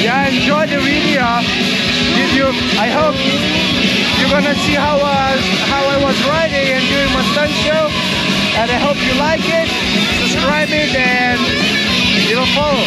yeah, enjoy the video. If you? I hope you're gonna see how uh, how I was riding and doing my stunt show, and I hope you like it. Subscribe it and you'll follow.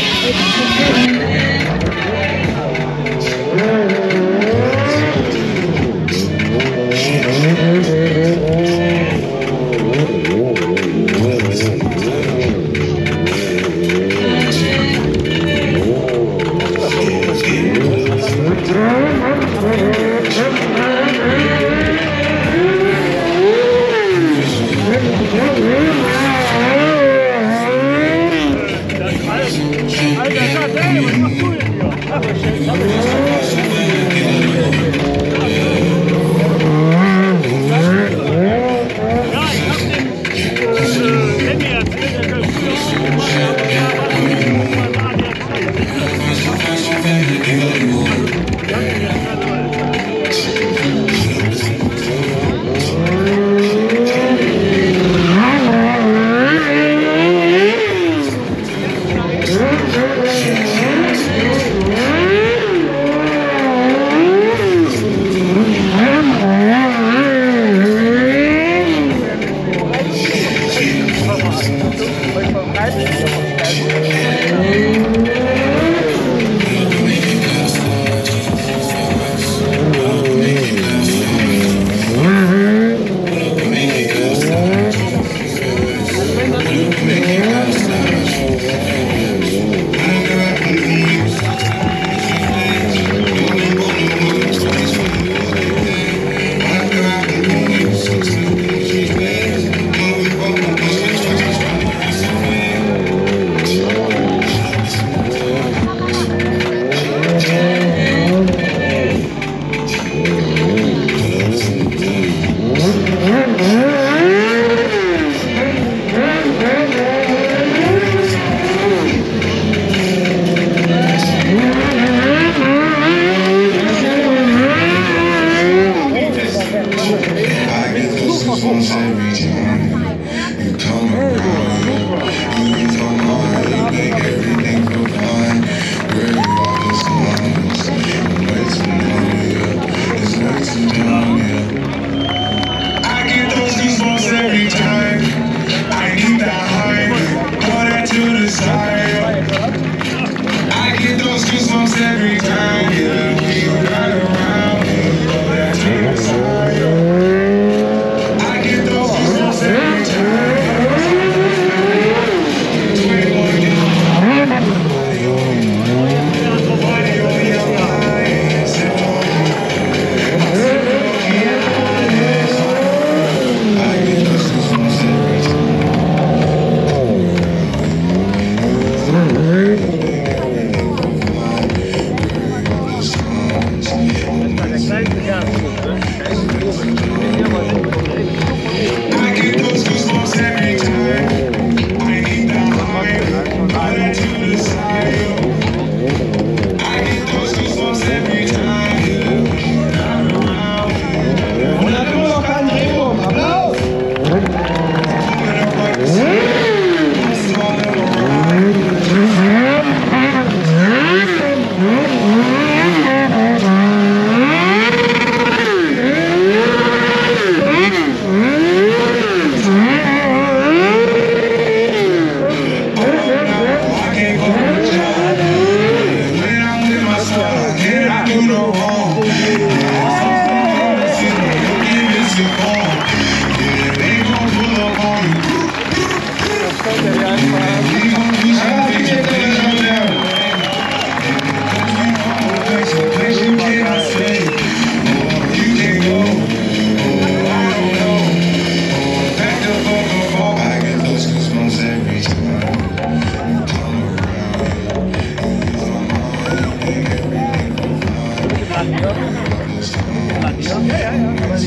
Christmas every time.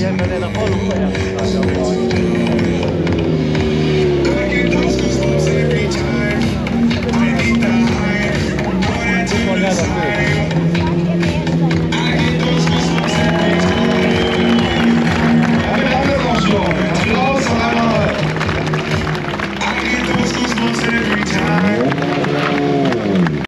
And then 呀